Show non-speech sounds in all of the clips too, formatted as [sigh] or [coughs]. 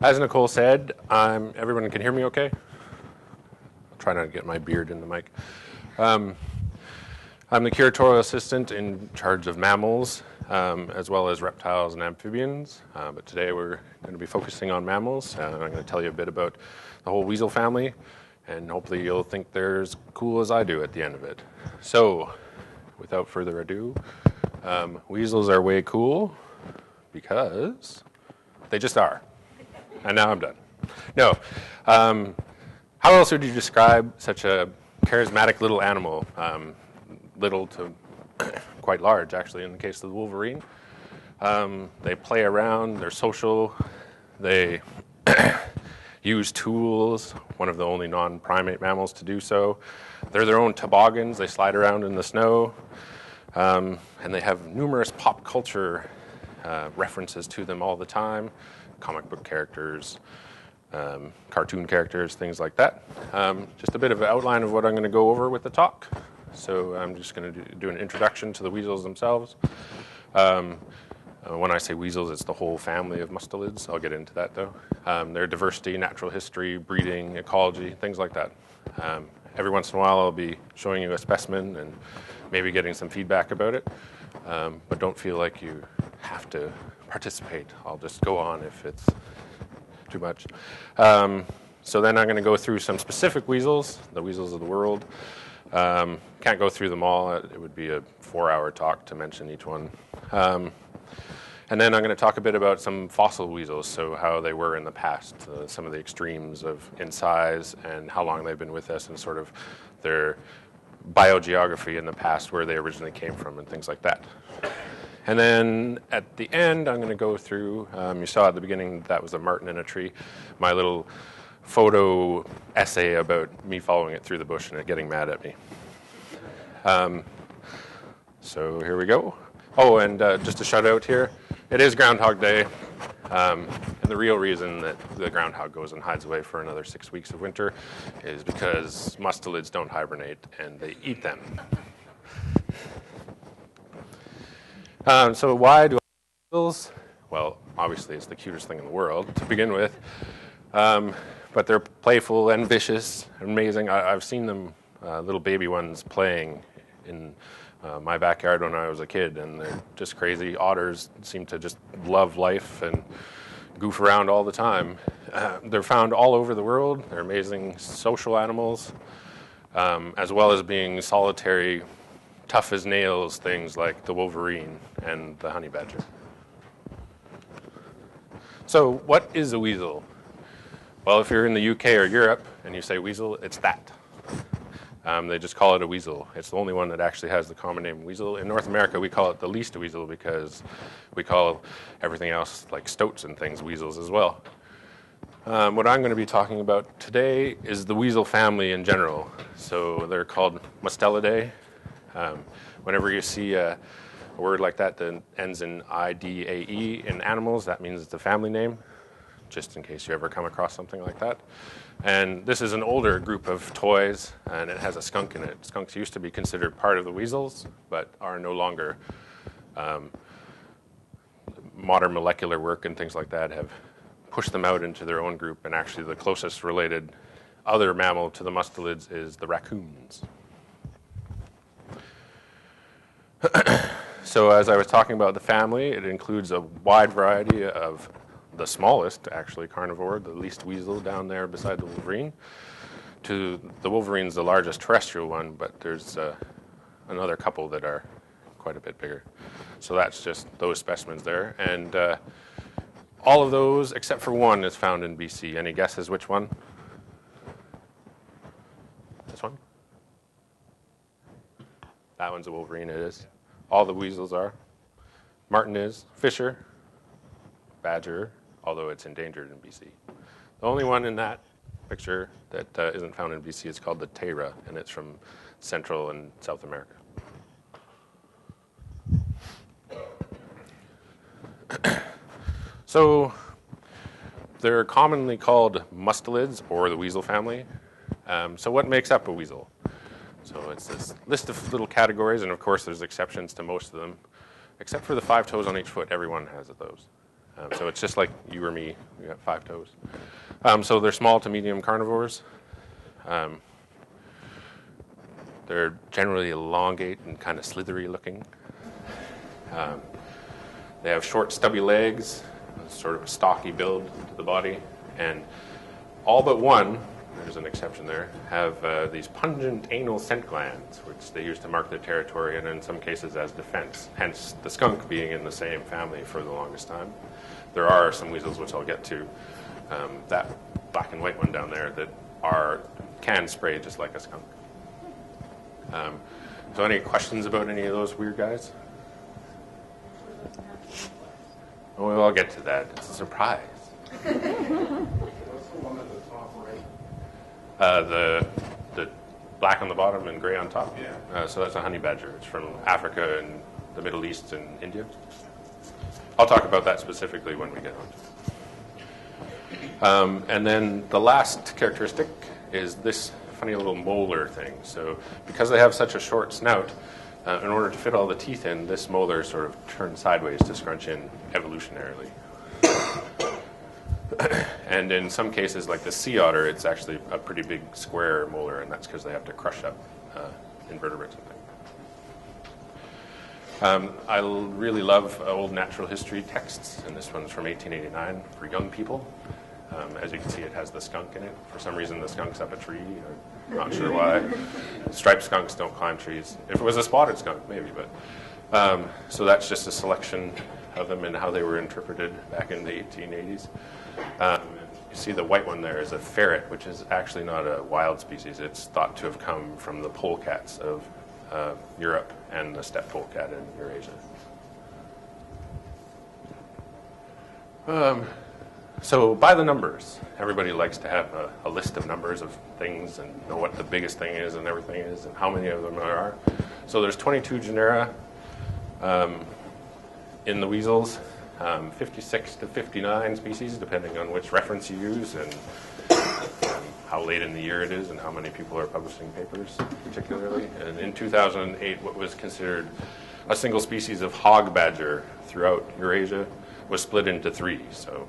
As Nicole said, everyone can hear me okay? I'll try not to get my beard in the mic. Um, I'm the curatorial assistant in charge of mammals, um, as well as reptiles and amphibians. Uh, but today we're going to be focusing on mammals. Uh, I'm going to tell you a bit about the whole weasel family, and hopefully you'll think they're as cool as I do at the end of it. So, without further ado, um, weasels are way cool because they just are. And now I'm done. No. Um, how else would you describe such a charismatic little animal? Um, little to [coughs] quite large, actually, in the case of the wolverine. Um, they play around, they're social, they [coughs] use tools, one of the only non primate mammals to do so. They're their own toboggans, they slide around in the snow, um, and they have numerous pop culture uh, references to them all the time comic book characters, um, cartoon characters, things like that. Um, just a bit of an outline of what I'm going to go over with the talk. So I'm just going to do, do, an introduction to the weasels themselves. Um, uh, when I say weasels, it's the whole family of mustelids. I'll get into that though. Um, their diversity, natural history, breeding, ecology, things like that. Um, every once in a while, I'll be showing you a specimen and maybe getting some feedback about it. Um, but don't feel like you have to participate. I'll just go on if it's too much. Um, so then I'm going to go through some specific weasels, the weasels of the world. Um, can't go through them all. It would be a four-hour talk to mention each one. Um, and then I'm going to talk a bit about some fossil weasels, so how they were in the past, uh, some of the extremes of in size and how long they've been with us, and sort of their biogeography in the past, where they originally came from, and things like that. And then at the end, I'm going to go through. Um, you saw at the beginning that was a marten in a tree. My little photo essay about me following it through the bush and it getting mad at me. Um, so here we go. Oh, and uh, just a shout out here it is Groundhog Day. Um, and the real reason that the groundhog goes and hides away for another six weeks of winter is because mustelids don't hibernate and they eat them. Um, so why do weasels? Well, obviously it's the cutest thing in the world to begin with. Um, but they're playful and vicious, amazing. I, have seen them, uh, little baby ones, playing in uh, my backyard when I was a kid, and they're just crazy. Otters seem to just love life and goof around all the time. Uh, they're found all over the world. They're amazing social animals, um, as well as being solitary, tough as nails things like the wolverine and the honey badger. So, what is a weasel? Well, if you're in the UK or Europe and you say weasel, it's that. Um, they just call it a weasel. It's the only one that actually has the common name weasel. In North America, we call it the least weasel because we call everything else, like stoats and things, weasels as well. Um, what I'm going to be talking about today is the weasel family in general. So they're called Mustelidae. Um, whenever you see a, a, word like that that ends in I-D-A-E in animals, that means it's a family name just in case you ever come across something like that. And this is an older group of toys, and it has a skunk in it. Skunks used to be considered part of the weasels, but are no longer. Um, modern molecular work and things like that have pushed them out into their own group, and actually, the closest related other mammal to the mustelids is the raccoons. [clears throat] so, as I was talking about the family, it includes a wide variety of the smallest, actually, carnivore, the least weasel down there beside the wolverine. To the wolverine's the largest terrestrial one, but there's uh, another couple that are quite a bit bigger. So that's just those specimens there. And uh, all of those, except for one, is found in BC. Any guesses which one? This one? That one's a wolverine, it is. All the weasels are. Marten is. Fisher. Badger although it's endangered in BC. The only one in that picture that uh, not found in BC is called the tayra, and it's from Central and South America. so they're commonly called mustelids or the weasel family. Um, so what makes up a weasel? So it's this list of little categories, and of course there's exceptions to most of them, except for the five toes on each foot. Everyone has those. Um, so it's just like you or me. We got five toes. Um, so they're small to medium carnivores. Um, they're generally elongate and kind of slithery looking. Um, they have short, stubby legs, sort of a stocky build to the body, and all but one, there's an exception there, have uh, these pungent anal scent glands, which they use to mark their territory and in some cases as defense, hence the skunk being in the same family for the longest time. There are some weasels, which I'll get to, um, that black and white one down there, that are can spray just like a skunk. Um, so any questions about any of those weird guys? Well, I'll get to that. It's a surprise. What's the one at top right? Uh, the the black on the bottom and gray on top. Yeah. Uh, so that's a honey badger. It's from Africa and the Middle East and India. I'll talk about that specifically when we get on. Um, and then the last characteristic is this funny little molar thing. So because they have such a short snout, uh, in order to fit all the teeth in, this molar sort of turns sideways to scrunch in evolutionarily. [coughs] And in some cases, like the sea otter, it's actually a pretty big square molar, and that's because they have to crush up uh, invertebrates and things. Um, I really love uh, old natural history texts, and this one's from 1889 for young people. Um, as you can see, it has the skunk in it. For some reason, the skunk's up a tree. I'm not sure why. Striped skunks don't climb trees. If it was a spotted skunk, maybe, but. Um, so that's just a selection of them and how they were interpreted back in the 1880s. Um, you see the white one there is a ferret, which is actually not a wild species. It's thought to have come from the polecats of uh, Europe and the steppe polecat in Eurasia. Um, so by the numbers, everybody likes to have a, a list of numbers of things and know what the biggest thing is and everything is and how many of them there are. So there's 22 genera um, in the weasels, um, 56 to 59 species, depending on which reference you use and how late in the year it is and how many people are publishing papers, particularly. And in 2008, what was considered a single species of hog badger throughout Eurasia was split into three. So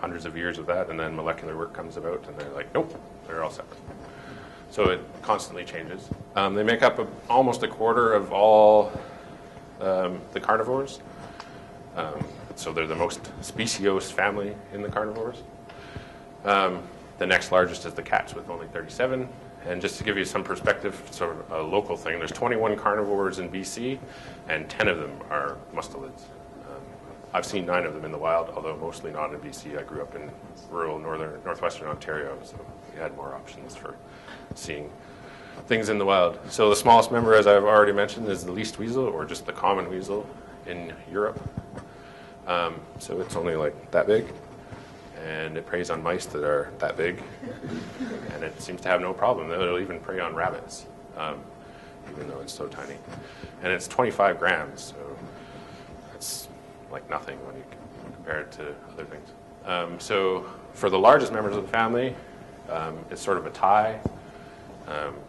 hundreds of years of that, and then molecular work comes about, and they're like, nope, they're all separate. So it constantly changes. Um, they make up a, almost a quarter of all um, the carnivores. Um, so they're the most speciose family in the carnivores. Um, the next largest is the cats with only 37. And just to give you some perspective, sort of a local thing, there's 21 carnivores in BC, and 10 of them are mustelids. Um, I've seen nine of them in the wild, although mostly not in BC. I grew up in rural northern, northwestern Ontario, so we had more options for seeing things in the wild. So the smallest member, as I've already mentioned, is the least weasel, or just the common weasel in Europe. Um, so it's only like that big, and it preys on mice that are that big, and it seems to have no problem. It'll even prey on rabbits, um, even though it's so tiny. And it's 25 grams, so it's like nothing when you compare it to other things. Um, so for the largest members of the family, um, it's sort of a tie,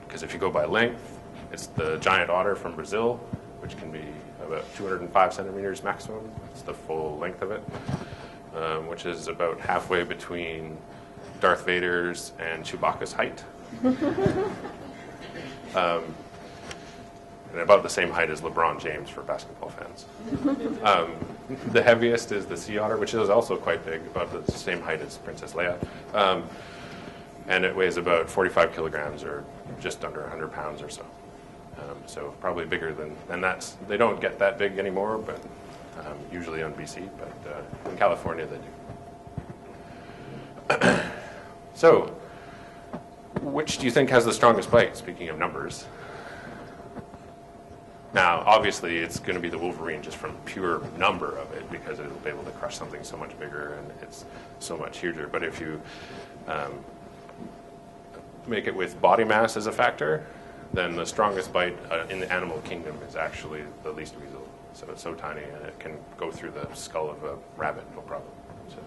because if you go by length, it's the giant otter from Brazil, which can be about 205 centimeters maximum. It's the full length of it, um, which is about halfway between Darth Vader's and Chewbacca's height. [laughs] um, and about the same height as LeBron James for basketball fans. Um, the heaviest is the sea otter, which is also quite big, about the same height as Princess Leia. Um, and it weighs about 45 kilograms or just under 100 pounds or so. Um, so probably bigger than, and that's, they don't get that big anymore, but um, usually on BC, but uh, in California they do. [clears throat] so, which do you think has the strongest bite, speaking of numbers? Now, obviously, it's going to be the Wolverine just from pure number of it because it'll be able to crush something so much bigger and it's so much huger. But if you um, make it with body mass as a factor, then the strongest bite uh, in the animal kingdom is actually the least weasel. So it's so tiny and it can go through the skull of a rabbit, no problem. So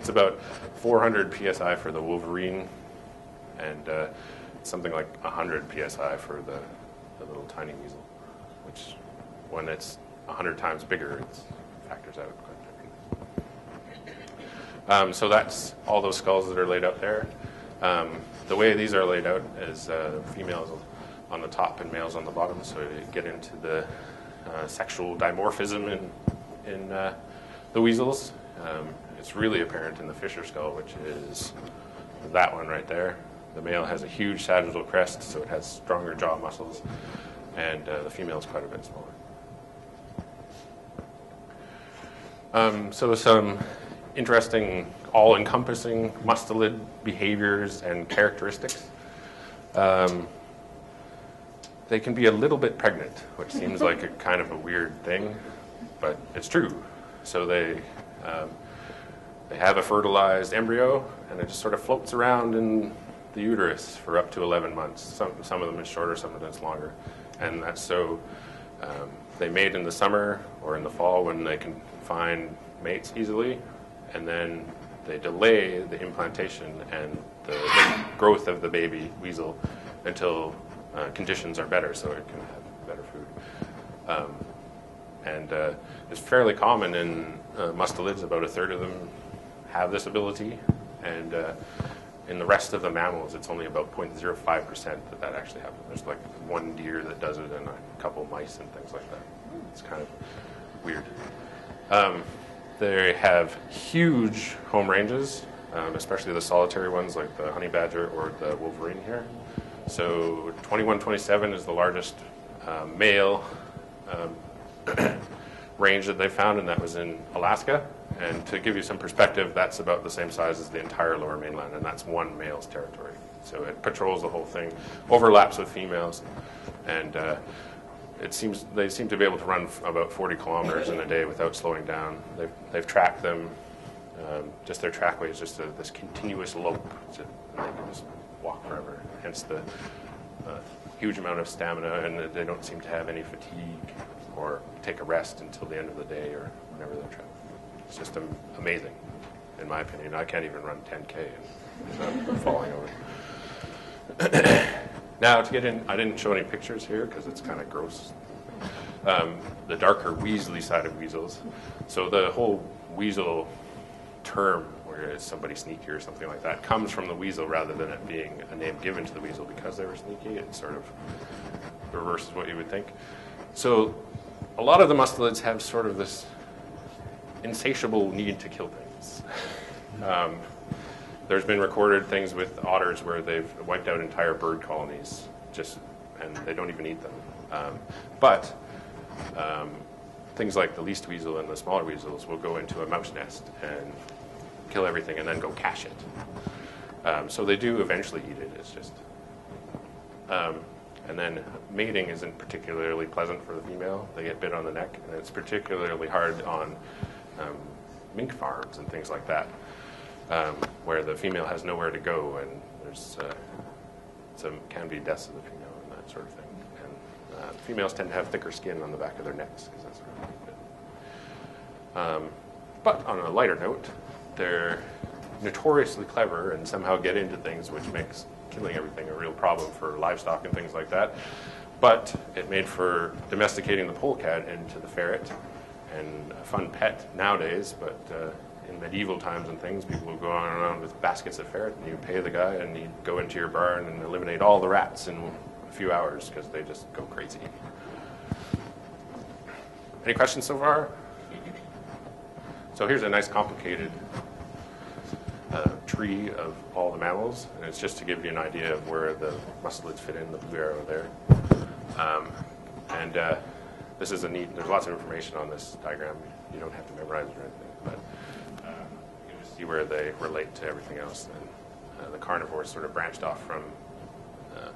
it's about 400 psi for the Wolverine and uh, something like 100 psi for the, the little tiny weasel, which when it's 100 times bigger, it factors out. Um, so that's all those skulls that are laid out there. Um, the way these are laid out is uh, females on the top and males on the bottom, so you get into the uh, sexual dimorphism in, in uh, the weasels. Um, it's really apparent in the Fisher skull, which is that one right there. The male has a huge sagittal crest, so it has stronger jaw muscles, and uh, the female is quite a bit smaller. Um, so some interesting, all-encompassing mustelid behaviors and characteristics. Um, they can be a little bit pregnant, which seems like a kind of a weird thing, but it's true. So they um, they have a fertilized embryo, and it just sort of floats around in the uterus for up to 11 months. Some some of them is shorter, some of them is longer, and that's so um, they mate in the summer or in the fall when they can find mates easily, and then they delay the implantation and the growth of the baby weasel until uh, conditions are better so it can have better food. Um, and uh, it's fairly common in uh, mustelids, about a third of them have this ability, and uh, in the rest of the mammals, it's only about 0.05% that that actually happens. There's like one deer that does it and a couple mice and things like that. It's kind of weird. Um, they have huge home ranges, um, especially the solitary ones like the honey badger or the wolverine here. So 2127 is the largest uh, male um, [clears throat] range that they found, and that was in Alaska. And to give you some perspective, that's about the same size as the entire lower mainland, and that's one male's territory. So it patrols the whole thing, overlaps with females, and uh, it seems they seem to be able to run about 40 kilometers in a day without slowing down. They've, they've tracked them. Um, just their trackway is just a, this continuous lope, they can just walk forever. Hence the uh, huge amount of stamina, and they don't seem to have any fatigue or take a rest until the end of the day or whenever they're traveling. It's just am- amazing, in my opinion. I can't even run 10k without [laughs] falling over. [clears throat] Now, to get in, I didn't show any pictures here because it's kind of gross. Um, the darker Weasley side of weasels. So the whole weasel term, where it's somebody sneaky or something like that, comes from the weasel rather than it being a name given to the weasel because they were sneaky. It sort of reverses what you would think. So a lot of the mustelids have sort of this insatiable need to kill things. [laughs] Um, there's been recorded things with otters where they've wiped out entire bird colonies, just and they don't even eat them. Um, but um, things like the least weasel and the smaller weasels will go into a mouse nest and kill everything and then go cache it. Um, so they do eventually eat it. It's just, um, and then mating isn't particularly pleasant for the female. They get bit on the neck, and it's particularly hard on um, mink farms and things like that um, where the female has nowhere to go, and there's uh, some can be deaths of the female and that sort of thing. And uh, females tend to have thicker skin on the back of their necks because that's really good. Um, but on a lighter note, they're notoriously clever and somehow get into things which makes killing everything a real problem for livestock and things like that. But it made for domesticating the polecat into the ferret and a fun pet nowadays, but uh, in medieval times and things, people would go on around with baskets of ferret, and you pay the guy, and he'd go into your barn and eliminate all the rats in a few hours because they just go crazy. Any questions so far? So here's a nice complicated uh, tree of all the mammals, and it's just to give you an idea of where the mustelids fit in, the blue arrow there. Um, and uh, this is a neat, there's lots of information on this diagram. You don't have to memorize it or anything, but you see where they relate to everything else. And uh, the carnivores sort of branched off from uh,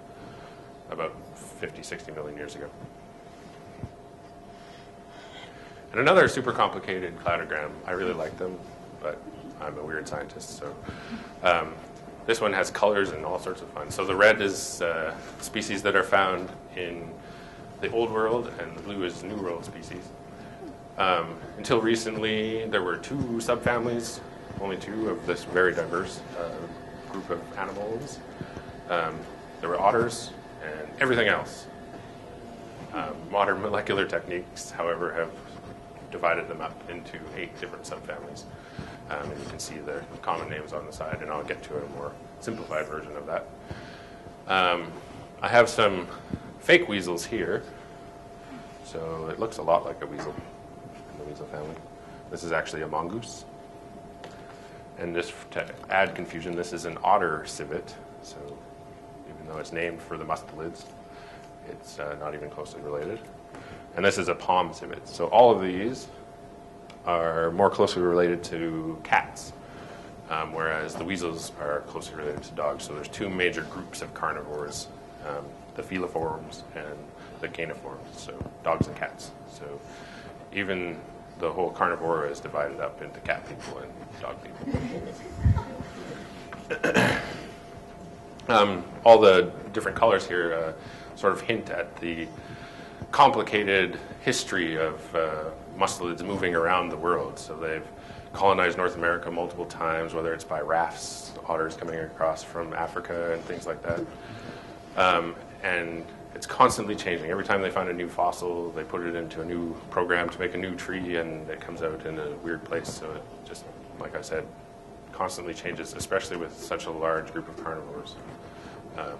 about 50, 60 million years ago. And another super complicated cladogram. I really like them, but I'm a weird scientist, so um, this one has colors and all sorts of fun. So the red is uh, species that are found in the Old World, and the blue is New World species. Um, until recently, there were two subfamilies only two of this very diverse uh, group of animals. Um, there were otters and everything else. Um, modern molecular techniques, however, have divided them up into eight different subfamilies. Um, and you can see the common names on the side, and I'll get to a more simplified version of that. Um, I have some fake weasels here. So it looks a lot like a weasel in the weasel family. This is actually a mongoose. And just to add confusion, this is an otter civet. So even though it's named for the mustelids, it's uh, not even closely related. And this is a palm civet. So all of these are more closely related to cats, um, whereas the weasels are closely related to dogs. So there's two major groups of carnivores, um, the feliforms and the caniforms, so dogs and cats. So even the whole carnivora is divided up into cat people and dog people. [coughs] um, all the different colors here uh, sort of hint at the complicated history of uh, mustelids moving around the world. So they've colonized North America multiple times, whether it's by rafts, otters coming across from Africa and things like that. Um, and it's constantly changing. Every time they find a new fossil, they put it into a new program to make a new tree, and it comes out in a weird place. So it just, like I said, constantly changes, especially with such a large group of carnivores. Um,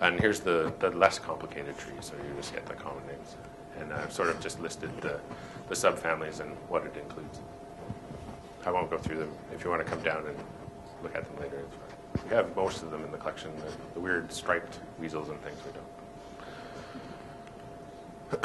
and here's the, the less complicated tree, so you just get the common names. And I've sort of just listed the, the subfamilies and what it includes. I won't go through them. If you want to come down and look at them later. We have most of them in the collection, the, the weird striped weasels and things we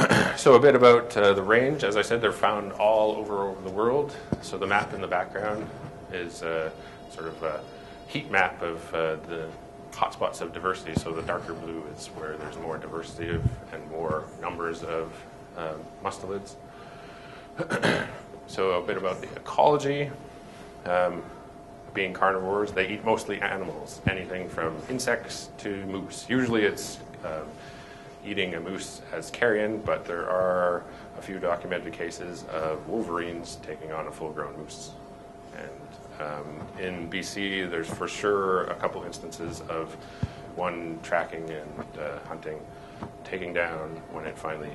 don't. [clears throat] so a bit about uh, the range. As I said, they're found all over the world. So the map in the background is uh, sort of a heat map of uh, the hotspots of diversity. So the darker blue is where there's more diversity of, and more numbers of um, mustelids. [clears throat] so a bit about the ecology. Um, being carnivores, they eat mostly animals, anything from insects to moose. Usually it's um, eating a moose as carrion, but there are a few documented cases of wolverines taking on a full-grown moose. Um, in BC, there's for sure a couple instances of one tracking and uh, hunting, taking down when it finally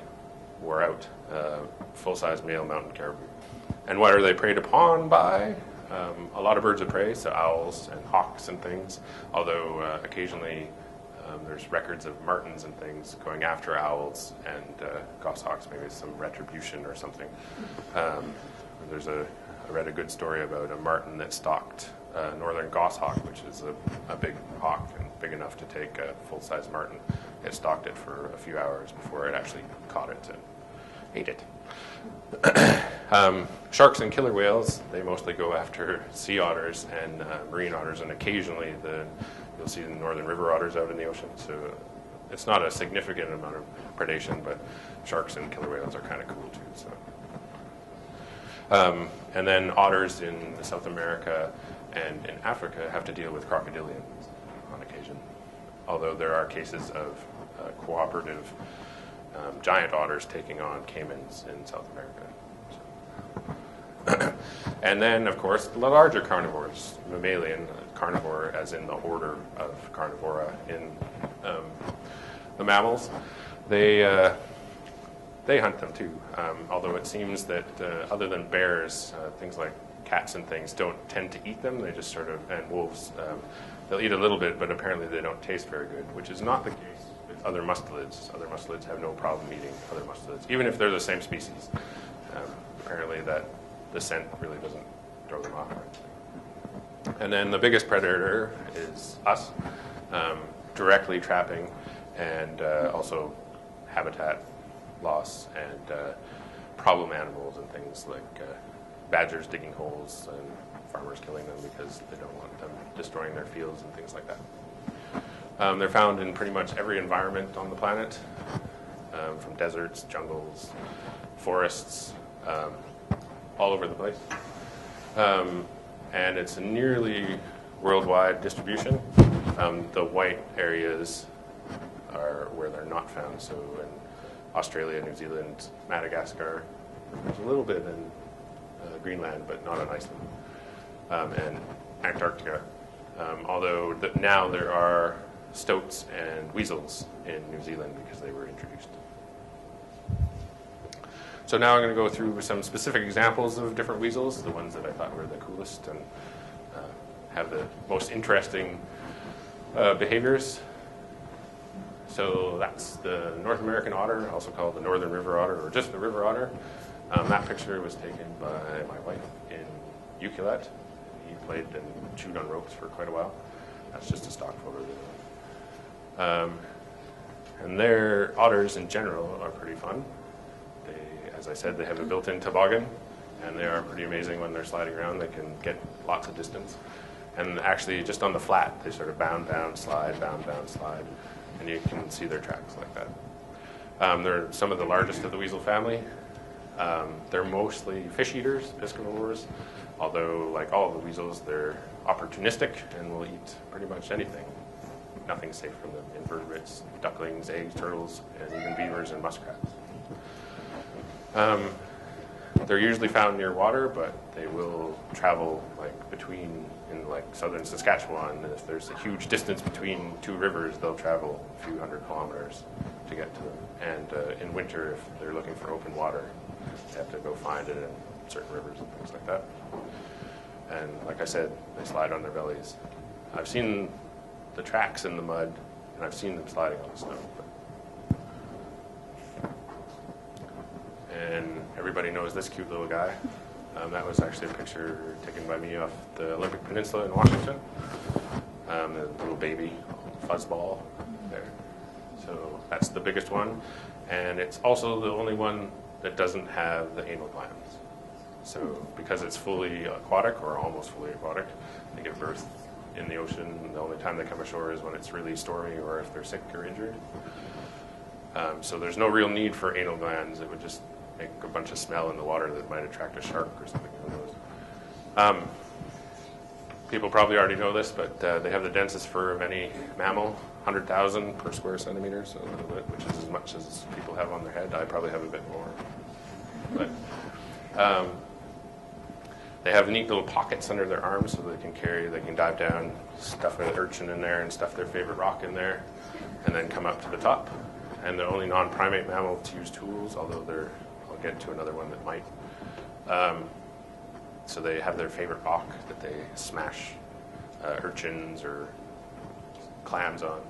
wore out, uh, full-size male mountain caribou. And what are they preyed upon by? Um, a lot of birds of prey, so owls and hawks and things, although uh, occasionally um, there's records of martens and things going after owls and uh, goshawks, maybe some retribution or something. Um, there's a, I read a good story about a marten that stalked a northern goshawk, which is a, a big hawk and big enough to take a full-size marten. It stalked it for a few hours before it actually caught it and ate it. [clears throat] um, sharks and killer whales, they mostly go after sea otters and uh, marine otters, and occasionally the, you'll see the northern river otters out in the ocean. So it's not a significant amount of predation, but sharks and killer whales are kind of cool too. So. Um, and then otters in South America and in Africa have to deal with crocodilians on occasion, although there are cases of uh, cooperative um, giant otters taking on caimans in South America. [clears throat] and then, of course, the larger carnivores, mammalian carnivore, as in the order of carnivora in um, the mammals, they uh, they hunt them too. Um, although it seems that uh, other than bears, uh, things like cats and things don't tend to eat them. They just sort of and wolves, um, they'll eat a little bit, but apparently they don't taste very good, which is not the case with other mustelids. Other mustelids have no problem eating other mustelids, even if they're the same species. Um, apparently, that the scent really doesn't throw them off. And then the biggest predator is us, um, directly trapping and uh, also habitat loss and uh, problem animals and things like uh, badgers digging holes and farmers killing them because they don't want them destroying their fields and things like that. Um, they're found in pretty much every environment on the planet, um, from deserts, jungles, forests, um, all over the place. Um, and it's a nearly worldwide distribution. Um, the white areas are where they're not found. So in Australia, New Zealand, Madagascar, there's a little bit in uh, Greenland, but not on Iceland, um, and Antarctica. although the, now there are stoats and weasels in New Zealand because they were introduced. So now I'm going to go through some specific examples of different weasels, the ones that I thought were the coolest and uh, have the most interesting uh, behaviors. So that's the North American otter, also called the Northern River otter, or just the river otter. Um, that picture was taken by my wife in Ucluelet. He played and chewed on ropes for quite a while. That's just a stock photo. Um, and their otters in general are pretty fun. They, as I said, they have a built-in toboggan, and they are pretty amazing when they're sliding around. They can get lots of distance. And actually, just on the flat, they sort of bound down, slide, bound down, slide, and you can see their tracks like that. Um, they're some of the largest of the weasel family. Um, they're mostly fish eaters, piscivores, although, like all the weasels, they're opportunistic and will eat pretty much anything. Nothing safe from them invertebrates, ducklings, eggs, turtles, and even beavers and muskrats. Um, they're usually found near water, but they will travel like between in like southern Saskatchewan. And if there's a huge distance between two rivers, they'll travel a few hundred kilometers to get to them. And uh, in winter, if they're looking for open water, they have to go find it in certain rivers and things like that. And like I said, they slide on their bellies. I've seen the tracks in the mud, and I've seen them sliding on the snow. And everybody knows this cute little guy. Um, that was actually a picture taken by me off the Olympic Peninsula in Washington. Um, the little baby fuzzball there. So that's the biggest one. And it's also the only one that doesn't have the anal glands. So because it's fully aquatic or almost fully aquatic, they give birth in the ocean. The only time they come ashore is when it's really stormy or if they're sick or injured. Um, so there's no real need for anal glands. It would just make a bunch of smell in the water that might attract a shark or something. Um, people probably already know this, but uh, they have the densest fur of any mammal, 100,000 per square centimeter, so a little bit, which is as much as people have on their head. I probably have a bit more. But um, they have neat little pockets under their arms so they can carry, they can dive down, stuff an urchin in there, and stuff their favorite rock in there, and then come up to the top. And they're only non-primate mammal to use tools, although they're, get to another one that might. Um, so they have their favorite rock that they smash uh, urchins or clams on.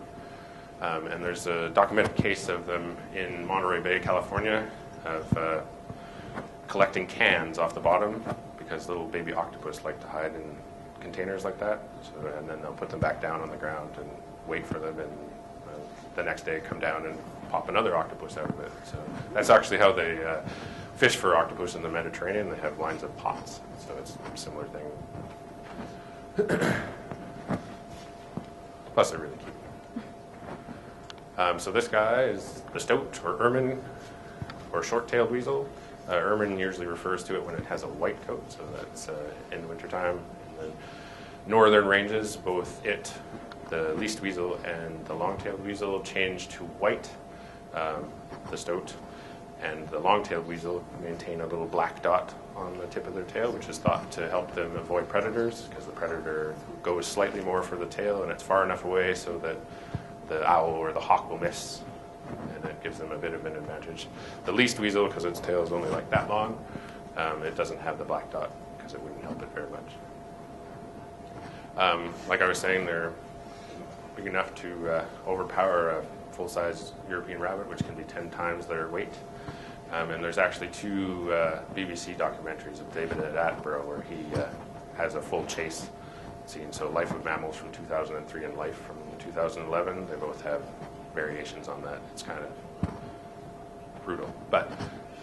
Um, and there's a documented case of them in Monterey Bay, California, of uh, collecting cans off the bottom because little baby octopus like to hide in containers like that. So, and then they'll put them back down on the ground and wait for them, and uh, the next day come down and pop another octopus out of it. So that's actually how they uh, fish for octopus in the Mediterranean. They have lines of pots, so it's a similar thing. Plus, they're really cute. Um, so this guy is the stoat or ermine or short-tailed weasel. Uh, ermine usually refers to it when it has a white coat, so that's uh, in wintertime. In the northern ranges, both it, the least weasel, and the long-tailed weasel change to white, um, the stoat, and the long-tailed weasel maintain a little black dot on the tip of their tail, which is thought to help them avoid predators, because the predator goes slightly more for the tail, and it's far enough away so that the owl or the hawk will miss and it gives them a bit of an advantage. The least weasel, because its tail is only like that long, um, it doesn't have the black dot because it wouldn't help it very much. Um, like I was saying, they're big enough to uh, overpower a full-size European rabbit, which can be 10 times their weight. Um, and there's actually two uh, BBC documentaries of David Attenborough where he uh, has a full chase scene. So Life of Mammals from 2003 and Life from 2011, they both have variations on that. It's kind of brutal, but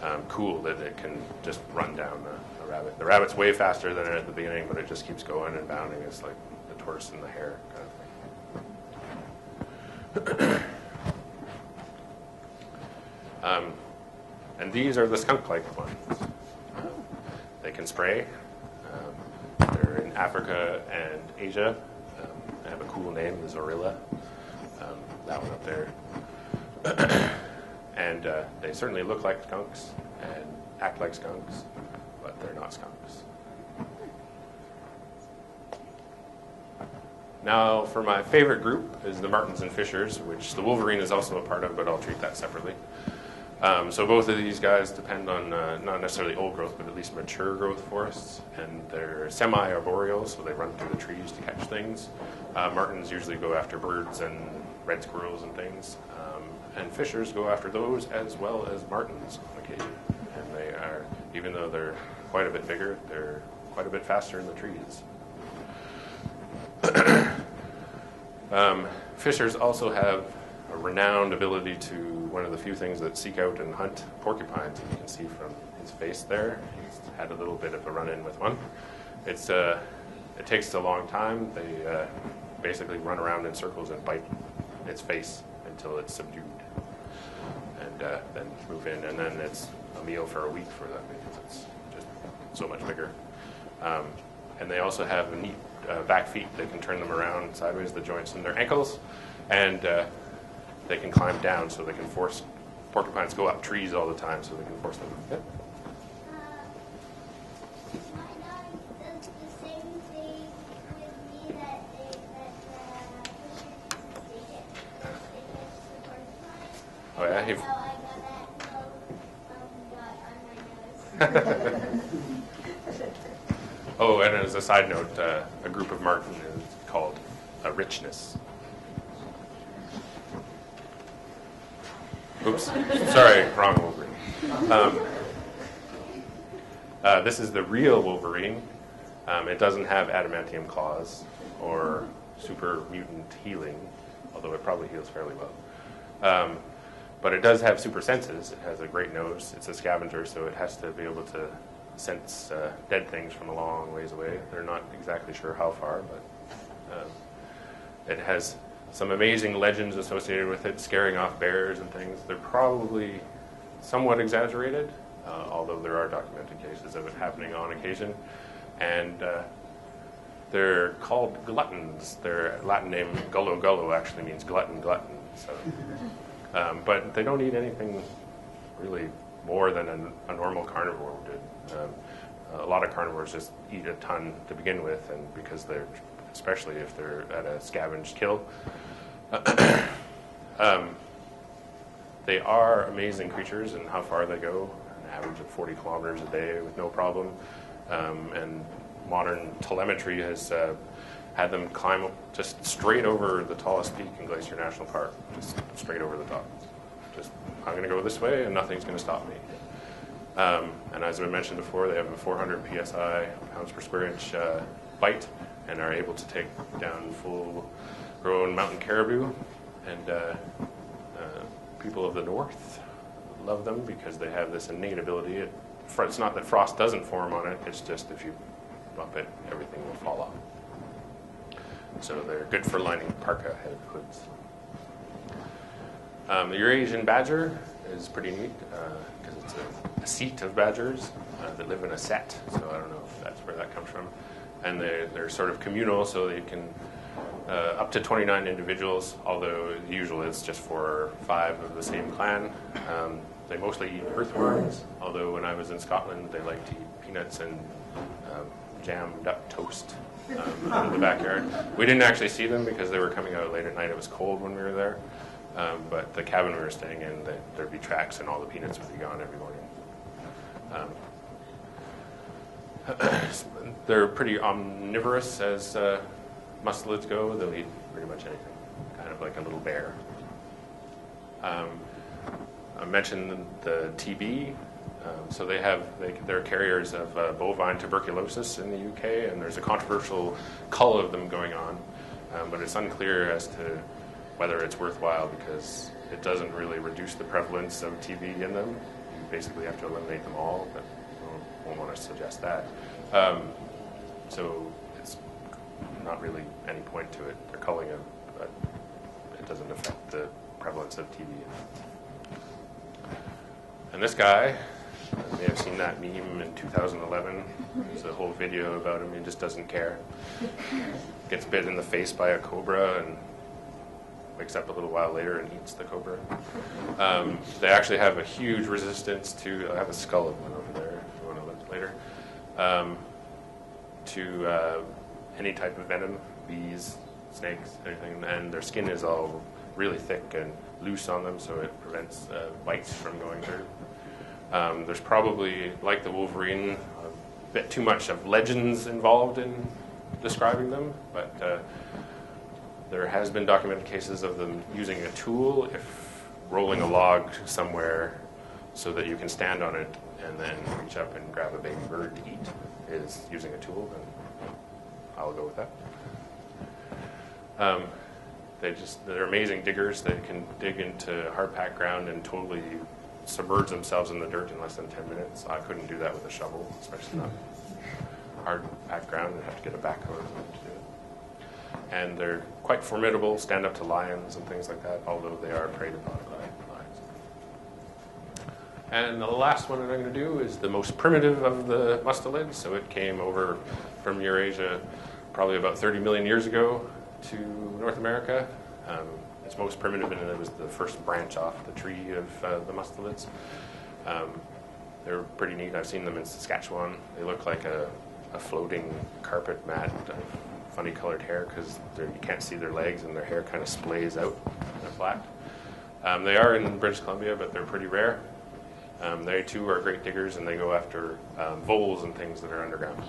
um, cool that it can just run down a, a, rabbit. The rabbit's way faster than it at the beginning, but it just keeps going and bounding. It's like the tortoise and the hare kind of thing. Um, and these are the skunk-like ones. They can spray. Um, they're in Africa and Asia. Um, they have a cool name, the Zorilla that one up there. [clears throat] and uh, they certainly look like skunks and act like skunks, but they're not skunks. Now, for my favorite group is the Martens and fishers, which the wolverine is also a part of, but I'll treat that separately. Um, so both of these guys depend on uh, not necessarily old growth, but at least mature growth forests, and they're semi-arboreal, so they run through the trees to catch things. Uh, martens usually go after birds and red squirrels and things, um, and fishers go after those as well as martens on occasion. And they are, even though they're quite a bit bigger, they're quite a bit faster in the trees. [coughs] um, fishers also have a renowned ability to one of the few things that seek out and hunt porcupines. You can see from his face there, he's had a little bit of a run-in with one. It's uh, it takes a long time. They uh, basically run around in circles and bite its face until it's subdued, and uh, then move in. And then it's a meal for a week for them because it's just so much bigger. Um, and they also have neat uh, back feet that can turn them around sideways, the joints in their ankles, and uh, they can climb down so they can force porcupines go up trees all the time so they can force them. Yep. My dog does the same thing with me that they, that uh, Fisher they get. They catch the porcupine. Oh, yeah? That's You've- how I got that little um, dot on my nose. [laughs] [laughs] Oh, and as a side note, uh, a group of Marten is called a richesse. Oops, sorry, wrong Wolverine. Um, uh, this is the real Wolverine. Um, it doesn't have adamantium claws or super mutant healing, although it probably heals fairly well. Um, but it does have super senses. It has a great nose. It's a scavenger, so it has to be able to sense uh, dead things from a long ways away. They're not exactly sure how far, but um, it has some amazing legends associated with it, scaring off bears and things. They're probably somewhat exaggerated, uh, although there are documented cases of it happening on occasion. And uh, they're called gluttons. Their Latin name, Gulo gulo, actually means glutton glutton. So, [laughs] um, but they don't eat anything really more than a, a normal carnivore would. Um, a lot of carnivores just eat a ton to begin with, and because they're, especially if they're at a scavenged kill, [clears throat] um, they are amazing creatures and how far they go, an average of 40 kilometers a day with no problem. Um, and modern telemetry has uh, had them climb just straight over the tallest peak in Glacier National Park, just straight over the top. Just, I'm going to go this way and nothing's going to stop me. Um, and as I mentioned before, they have a 400 psi pounds per square inch uh, bite and are able to take down full grown mountain caribou. And uh, uh, people of the north love them because they have this innate ability. It, it's not that frost doesn't form on it, it's just if you bump it, everything will fall off. So they're good for lining parka head hoods. Um, the Eurasian badger is pretty neat because it's a, a cete of badgers uh, that live in a sett. So I don't know if that's where that comes from. And they're, they're sort of communal, so they can uh, up to 29 individuals, although usually it's just four or five of the same clan. Um, they mostly eat earthworms, although when I was in Scotland, they like to eat peanuts and um, jammed up toast um, in the backyard. We didn't actually see them because they were coming out late at night. It was cold when we were there. Um, but the cabin we were staying in, the, there'd be tracks and all the peanuts would be gone every morning. Um, [clears throat] they're pretty omnivorous as uh, mustelids go. They'll eat pretty much anything, kind of like a little bear. Um, I mentioned the TB. Um, so they have they, they're carriers of uh, bovine tuberculosis in the UK, and there's a controversial cull of them going on, um, but it's unclear as to whether it's worthwhile because it doesn't really reduce the prevalence of TB in them. You basically have to eliminate them all, but won't want to suggest that. Um, so it's not really any point to it. They're calling it, but it doesn't affect the prevalence of TB. And this guy, you may have seen that meme in 2011. There's a whole video about him. He just doesn't care. Gets bit in the face by a cobra and wakes up a little while later and eats the cobra. Um, they actually have a huge resistance to. I have a skull of one over there if you want to look later. Um, to uh, any type of venom, bees, snakes, anything, and their skin is all really thick and loose on them, so it prevents uh, bites from going through. Um, there's probably, like the wolverine, a bit too much of legends involved in describing them, but uh, there has been documented cases of them using a tool if rolling a log somewhere so that you can stand on it and then reach up and grab a baby bird to eat is using a tool, then I'll go with that. Um, they just they're amazing diggers. They can dig into hard packed ground and totally submerge themselves in the dirt in less than 10 minutes. I couldn't do that with a shovel, especially not hard packed ground. I'd have to get a backhoe or something to do it. And they're quite formidable, stand up to lions and things like that, although they are preyed upon by. And the last one that I'm going to do is the most primitive of the mustelids. So it came over from Eurasia probably about 30 million years ago to North America. Um, it's most primitive, and it was the first branch off the tree of uh, the mustelids. Um, they're pretty neat. I've seen them in Saskatchewan. They look like a, a floating carpet mat of funny colored hair because you can't see their legs and their hair kind of splays out. They're flat. Um, they are in British Columbia, but they're pretty rare. Um, they too are great diggers, and they go after um, voles and things that are underground.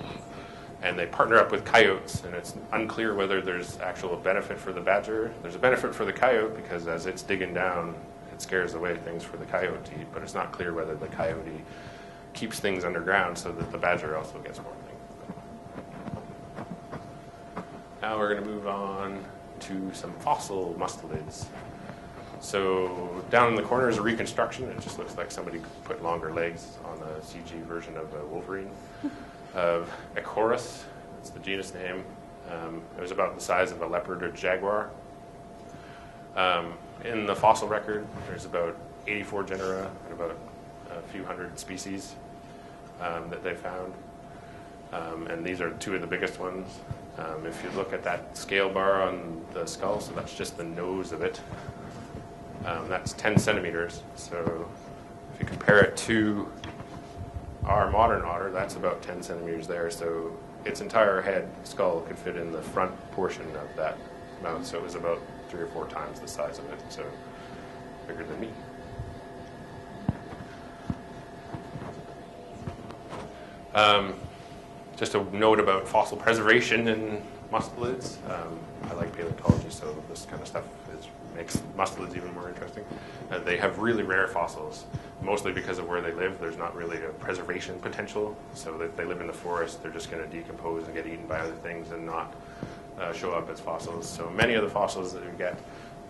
And they partner up with coyotes, and it's unclear whether there's actual benefit for the badger. There's a benefit for the coyote because as it's digging down, it scares away things for the coyote to eat, but it's not clear whether the coyote keeps things underground so that the badger also gets more things. Now we're going to move on to some fossil mustelids. So down in the corner is a reconstruction. It just looks like somebody put longer legs on a CG version of a wolverine. [laughs] Of Ekorus, that's the genus name. Um, it was about the size of a leopard or jaguar. Um, in the fossil record, there's about 84 genera and about a, a few hundred species um, that they found. Um, and these are two of the biggest ones. Um, if you look at that scale bar on the skull, so that's just the nose of it, um, that's 10 centimeters. So if you compare it to our modern otter, that's about 10 centimeters there. So its entire head skull could fit in the front portion of that mouth. So it was about three or four times the size of it. So bigger than me. Um, just a note about fossil preservation in mustelids. Um, I like paleontology, so this kind of stuff makes mustelids even more interesting. Uh, they have really rare fossils, mostly because of where they live. There's not really a preservation potential, so that they live in the forest, they're just going to decompose and get eaten by other things and not uh, show up as fossils. So many of the fossils that we get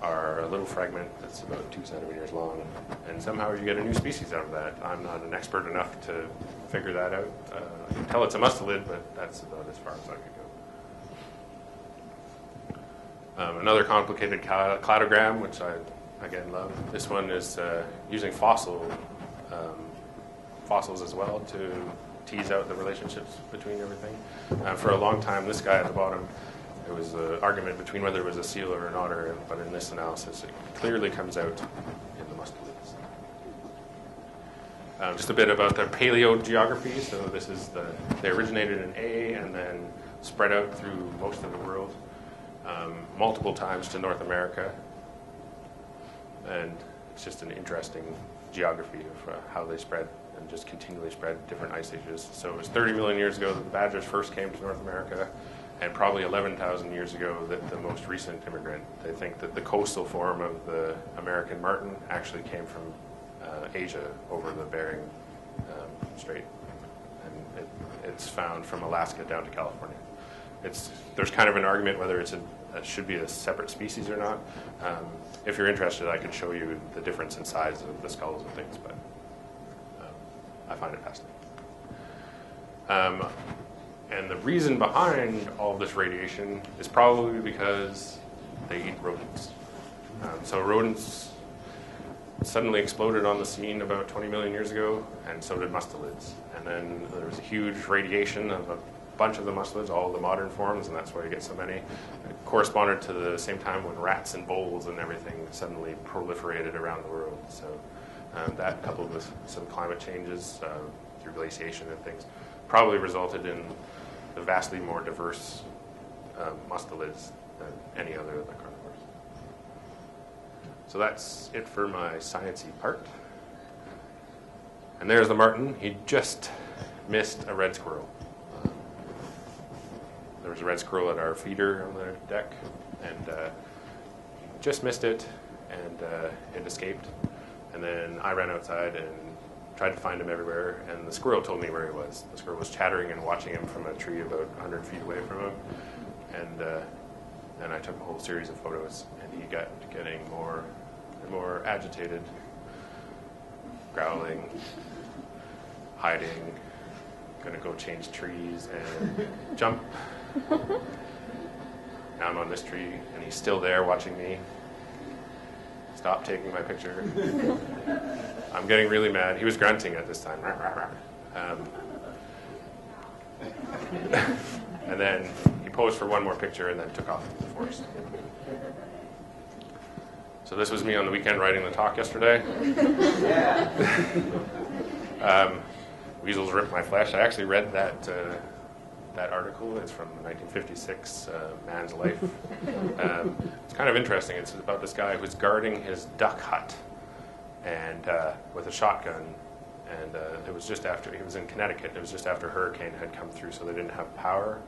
are a little fragment that's about two centimeters long, and somehow you get a new species out of that. I'm not an expert enough to figure that out. Uh, I can tell it's a mustelid, but that's about as far as I could go. Um, another complicated cladogram, which I again love. This one is uh, using fossil um, fossils as well to tease out the relationships between everything. Uh, for a long time, this guy at the bottom, it was an argument between whether it was a seal or an otter, but in this analysis, it clearly comes out in the mustelids. Um, just a bit about their paleogeography. So this is the they originated in A and then spread out through most of the world, um, multiple times to North America, and it's just an interesting geography of uh, how they spread and just continually spread different ice ages. So it was 30 million years ago that the badgers first came to North America, and probably 11,000 years ago that the most recent immigrant. They think that the coastal form of the American marten actually came from uh, Asia over the Bering um, Strait, and it, it's found from Alaska down to California. It's there's kind of an argument whether it's a, it should be a separate species or not. Um, if you're interested, I could show you the difference in size of the skulls and things, but um, I find it fascinating. Um, and the reason behind all this radiation is probably because they eat rodents. Um, so rodents suddenly exploded on the scene about 20 million years ago, and so did mustelids. And then there was a huge radiation of a bunch of the mustelids, all the modern forms, and that's why you get so many. Corresponded to the same time when rats and voles and everything suddenly proliferated around the world. So um, that, coupled with some climate changes uh, through glaciation and things, probably resulted in the vastly more diverse uh, mustelids than any other of the carnivores. So that's it for my sciencey part. And there's the marten. He just missed a red squirrel. There was a red squirrel at our feeder on the deck, and uh, just missed it, and uh, it escaped. And then I ran outside and tried to find him everywhere, and the squirrel told me where he was. The squirrel was chattering and watching him from a tree about 100 feet away from him, and uh, and I took a whole series of photos, and he got getting more and more agitated, growling, hiding, gonna go change trees and jump. [laughs] Now I'm on this tree, and he's still there watching me. Stop taking my picture. [laughs] I'm getting really mad. He was grunting at this time. Um, [laughs] and then he posed for one more picture and then took off into the forest. So this was me on the weekend writing the talk yesterday. um, weasels ripped my flesh. I actually read that uh, that article. It's from 1956, uh, Man's Life. [laughs] Um, it's kind of interesting. It's about this guy who's guarding his duck hut and uh, with a shotgun. And uh, it was just after he was in Connecticut. It was just after hurricane had come through, so they didn't have power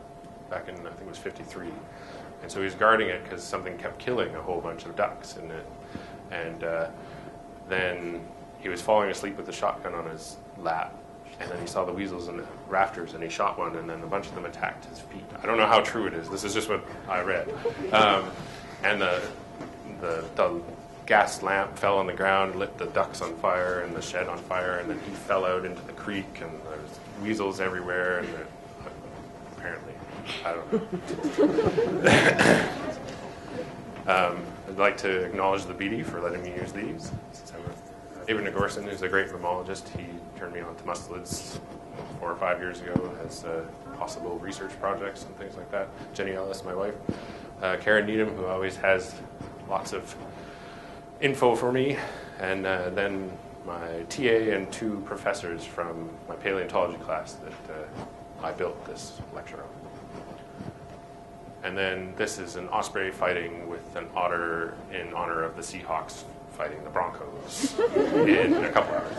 back in I think it was '53. And so he was guarding it because something kept killing a whole bunch of ducks in it. And uh, then he was falling asleep with the shotgun on his lap, and then he saw the weasels in the rafters, and he shot one, and then a bunch of them attacked his feet. I don't know how true it is. This is just what I read. Um, and the, the the gas lamp fell on the ground, lit the ducks on fire, and the shed on fire, and then he fell out into the creek, and there was weasels everywhere, and apparently, I don't know. [laughs] um, I'd like to acknowledge the BD for letting me use these. Since I'm a- David Nagorsen, who's a great mammologist, he turned me on to mustelids four or five years ago as uh, possible research projects and things like that. Jenny Ellis, my wife. Uh, Karen Needham, who always has lots of info for me. And uh, then my TA and two professors from my paleontology class that uh, I built this lecture on. And then this is an osprey fighting with an otter in honor of the Seahawks fighting the Broncos in a couple hours.